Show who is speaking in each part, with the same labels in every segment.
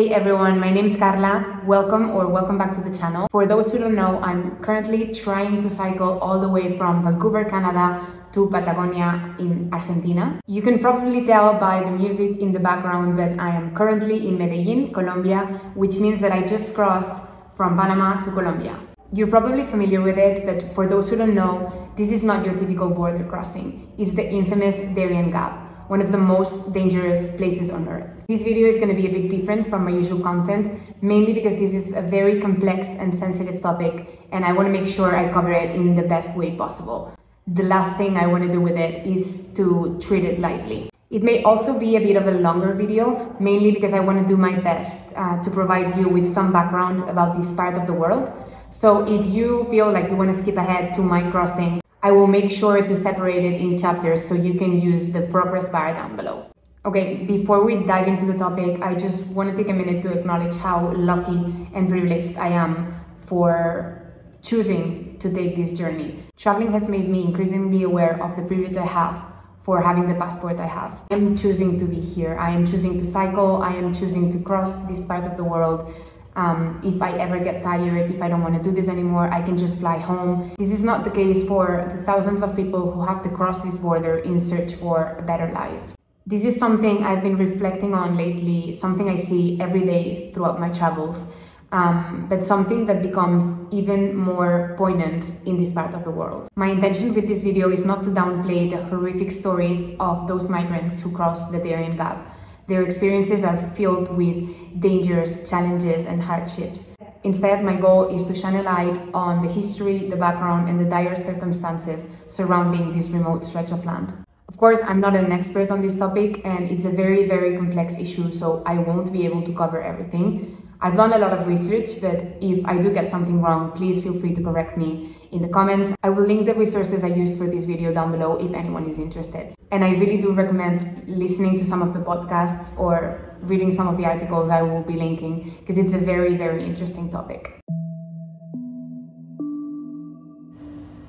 Speaker 1: Hey everyone, my name is Carla. Welcome or welcome back to the channel. For those who don't know, I'm currently trying to cycle all the way from Vancouver, Canada to Patagonia in Argentina. You can probably tell by the music in the background that I am currently in Medellin, Colombia, which means that I just crossed from Panama to Colombia. You're probably familiar with it, but for those who don't know, this is not your typical border crossing. It's the infamous Darien Gap one of the most dangerous places on earth. This video is going to be a bit different from my usual content, mainly because this is a very complex and sensitive topic, and I want to make sure I cover it in the best way possible. The last thing I want to do with it is to treat it lightly. It may also be a bit of a longer video, mainly because I want to do my best uh, to provide you with some background about this part of the world. So if you feel like you want to skip ahead to my crossing, I will make sure to separate it in chapters so you can use the progress bar down below. Okay, before we dive into the topic, I just want to take a minute to acknowledge how lucky and privileged I am for choosing to take this journey. Traveling has made me increasingly aware of the privilege I have for having the passport I have. I am choosing to be here. I am choosing to cycle. I am choosing to cross this part of the world um, if I ever get tired, if I don't want to do this anymore, I can just fly home. This is not the case for the thousands of people who have to cross this border in search for a better life. This is something I've been reflecting on lately, something I see every day throughout my travels, um, but something that becomes even more poignant in this part of the world. My intention with this video is not to downplay the horrific stories of those migrants who cross the Darien Gap, their experiences are filled with dangers, challenges, and hardships. Instead, my goal is to shine a light on the history, the background, and the dire circumstances surrounding this remote stretch of land. Of course, I'm not an expert on this topic, and it's a very, very complex issue, so I won't be able to cover everything. I've done a lot of research, but if I do get something wrong, please feel free to correct me in the comments. I will link the resources I used for this video down below if anyone is interested. And I really do recommend listening to some of the podcasts or reading some of the articles I will be linking because it's a very, very interesting topic.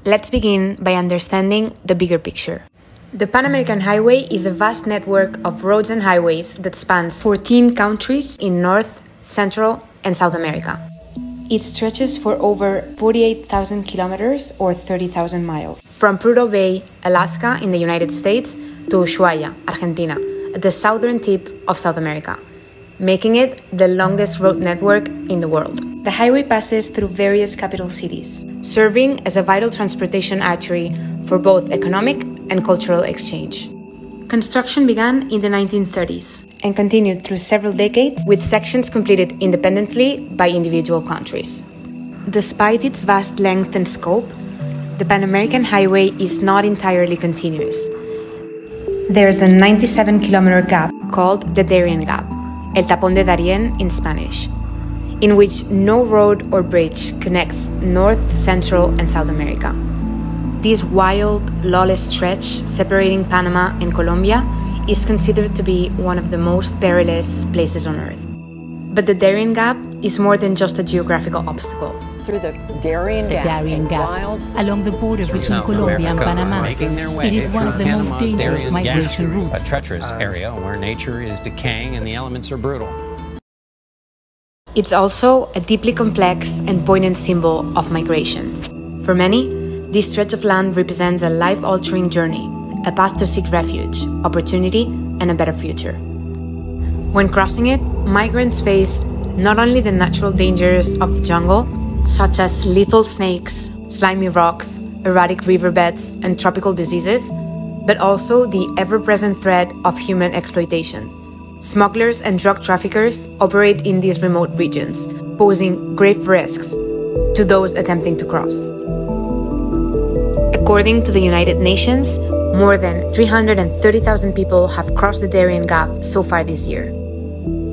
Speaker 1: Let's begin by understanding the bigger picture. The Pan American Highway is a vast network of roads and highways that spans 14 countries in North, Central, and South America. It stretches for over 48,000 kilometers or 30,000 miles. From Prudhoe Bay, Alaska, in the United States, to Ushuaia, Argentina, at the southern tip of South America, making it the longest road network in the world. The highway passes through various capital cities, serving as a vital transportation artery for both economic and cultural exchange. Construction began in the 1930s and continued through several decades, with sections completed independently by individual countries. Despite its vast length and scope, the Pan American Highway is not entirely continuous. There's a 97 kilometer gap called the Darien Gap, El Tapón de Darien in Spanish, in which no road or bridge connects North, Central, and South America. This wild, lawless stretch separating Panama and Colombia is considered to be one of the most perilous places on Earth. But the Darien Gap is more than just a geographical obstacle.
Speaker 2: Through the Darien
Speaker 3: the
Speaker 2: Gap,
Speaker 3: Darien Gap
Speaker 2: wild,
Speaker 3: along the border between Colombia and Panama. It is one of the most dangerous migration routes.
Speaker 4: A treacherous area where nature is decaying and the elements are brutal.
Speaker 1: It's also a deeply complex and poignant symbol of migration. For many, this stretch of land represents a life altering journey a path to seek refuge, opportunity, and a better future. When crossing it, migrants face not only the natural dangers of the jungle, such as lethal snakes, slimy rocks, erratic riverbeds, and tropical diseases, but also the ever present threat of human exploitation. Smugglers and drug traffickers operate in these remote regions, posing grave risks to those attempting to cross. According to the United Nations, more than 330,000 people have crossed the Darien Gap so far this year.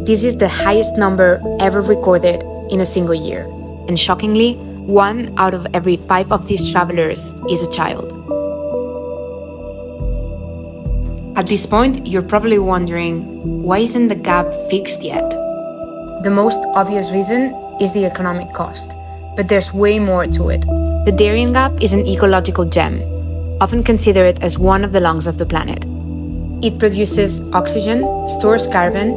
Speaker 1: This is the highest number ever recorded in a single year, and shockingly, one out of every five of these travelers is a child. At this point, you're probably wondering why isn't the gap fixed yet? The most obvious reason is the economic cost, but there's way more to it. The Darien Gap is an ecological gem often consider it as one of the lungs of the planet. It produces oxygen, stores carbon,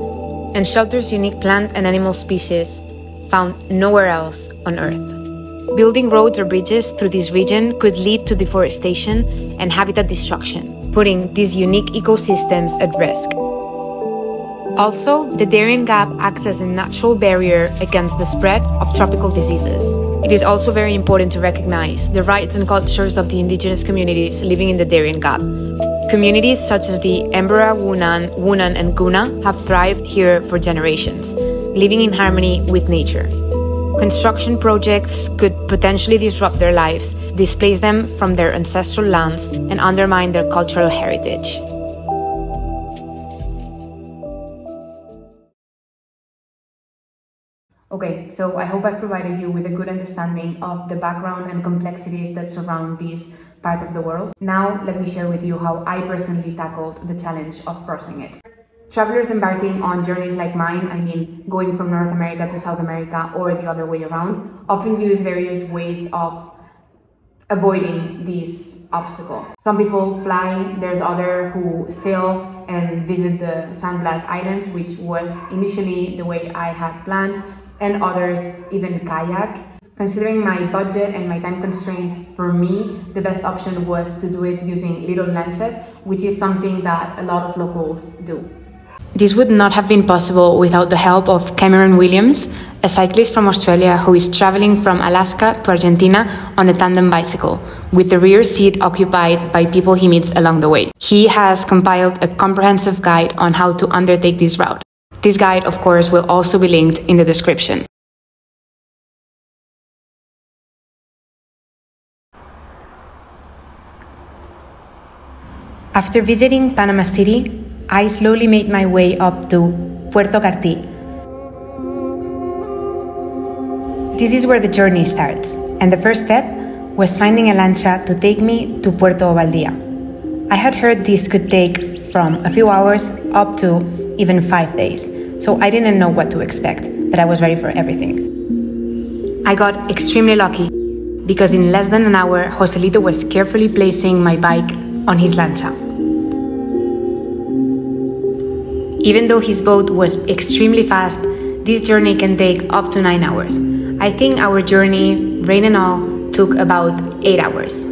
Speaker 1: and shelters unique plant and animal species found nowhere else on Earth. Building roads or bridges through this region could lead to deforestation and habitat destruction, putting these unique ecosystems at risk. Also, the Darien Gap acts as a natural barrier against the spread of tropical diseases. It is also very important to recognize the rights and cultures of the indigenous communities living in the Darien Gap. Communities such as the Embera, Wounaan, Wounaan, and Guna have thrived here for generations, living in harmony with nature. Construction projects could potentially disrupt their lives, displace them from their ancestral lands, and undermine their cultural heritage. Okay, so I hope I've provided you with a good understanding of the background and complexities that surround this part of the world. Now, let me share with you how I personally tackled the challenge of crossing it. Travelers embarking on journeys like mine, I mean going from North America to South America or the other way around, often use various ways of avoiding this obstacle. Some people fly, there's other who sail and visit the San Blas Islands, which was initially the way I had planned and others even kayak. Considering my budget and my time constraints, for me, the best option was to do it using little lanchas, which is something that a lot of locals do. This would not have been possible without the help of Cameron Williams, a cyclist from Australia who is traveling from Alaska to Argentina on a tandem bicycle, with the rear seat occupied by people he meets along the way. He has compiled a comprehensive guide on how to undertake this route. This guide, of course, will also be linked in the description. After visiting Panama City, I slowly made my way up to Puerto Carti. This is where the journey starts, and the first step was finding a lancha to take me to Puerto Obaldía. I had heard this could take from a few hours up to even five days. So I didn't know what to expect, but I was ready for everything. I got extremely lucky because in less than an hour, Joselito was carefully placing my bike on his lancha. Even though his boat was extremely fast, this journey can take up to 9 hours. I think our journey, rain and all, took about 8 hours.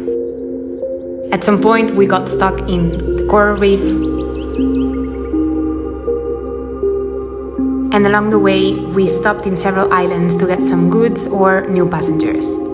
Speaker 1: At some point, we got stuck in the coral reef and along the way, we stopped in several islands to get some goods or new passengers.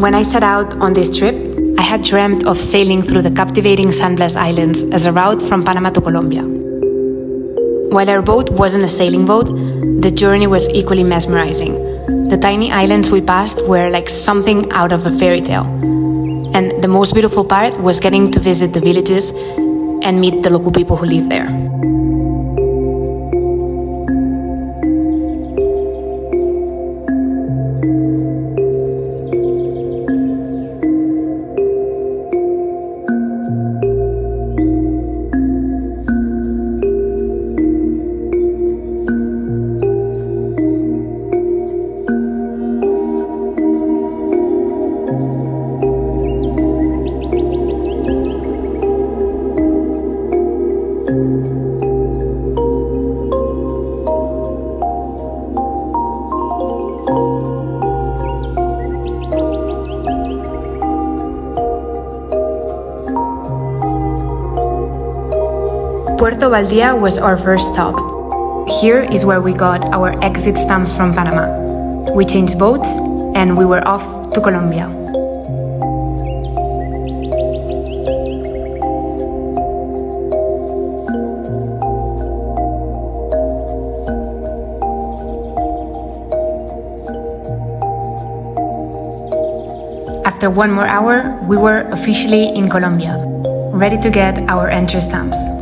Speaker 1: When I set out on this trip, I had dreamt of sailing through the captivating San Blas Islands as a route from Panama to Colombia. While our boat wasn't a sailing boat, the journey was equally mesmerizing. The tiny islands we passed were like something out of a fairy tale. And the most beautiful part was getting to visit the villages and meet the local people who live there. Puerto Obaldía was our first stop. Here is where we got our exit stamps from Panama. We changed boats and we were off to Colombia. After one more hour, we were officially in Colombia, ready to get our entry stamps.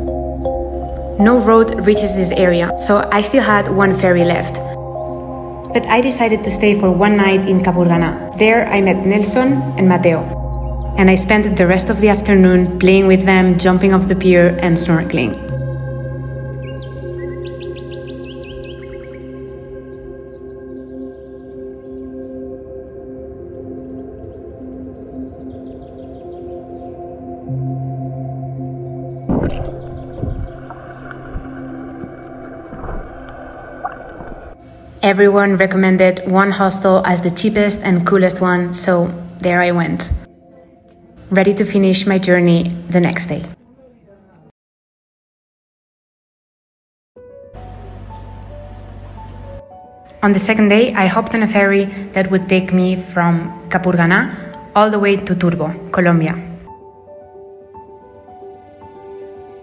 Speaker 1: No road reaches this area, so I still had one ferry left. But I decided to stay for one night in Capurganá. There I met Nelson and Mateo. And I spent the rest of the afternoon playing with them, jumping off the pier, and snorkeling. Everyone recommended one hostel as the cheapest and coolest one, so there I went. Ready to finish my journey the next day. On the second day, I hopped on a ferry that would take me from Capurganá all the way to Turbo, Colombia.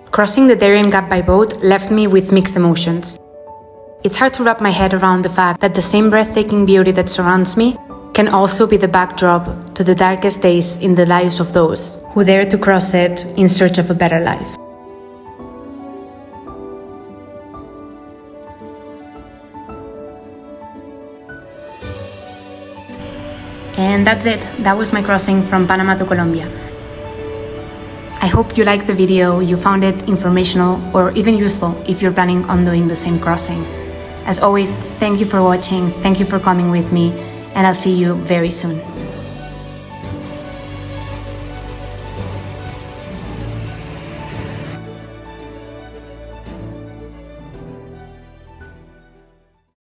Speaker 1: Crossing the Darien Gap by boat left me with mixed emotions. It's hard to wrap my head around the fact that the same breathtaking beauty that surrounds me can also be the backdrop to the darkest days in the lives of those who dare to cross it in search of a better life. And that's it. That was my crossing from Panama to Colombia. I hope you liked the video, you found it informational or even useful if you're planning on doing the same crossing. As always, thank you for watching, thank you for coming with me, and I'll see you very soon.